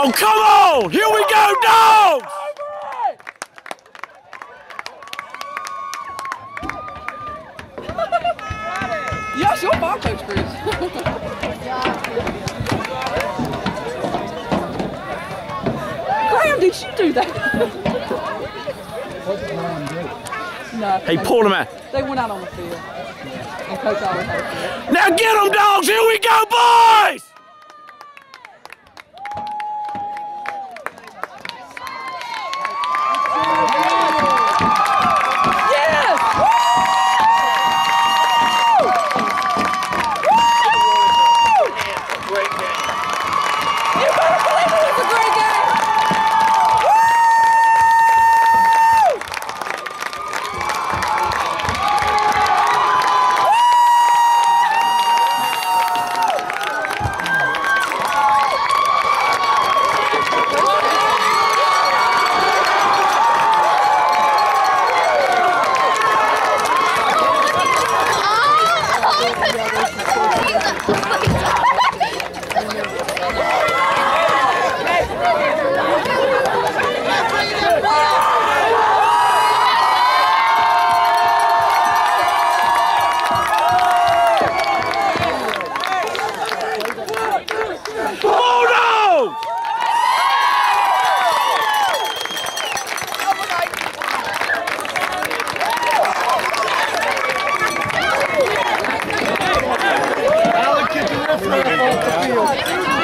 Oh, come on! Here we go, dogs! Ja, zo bal, Coach Chris. Graham, did you do that? no. Hey, they- pull them out. They went out on the field. And Coach always had a field. Now get them, dogs! Here we go, boys! Bulldogs! Alec, get the riff off the field.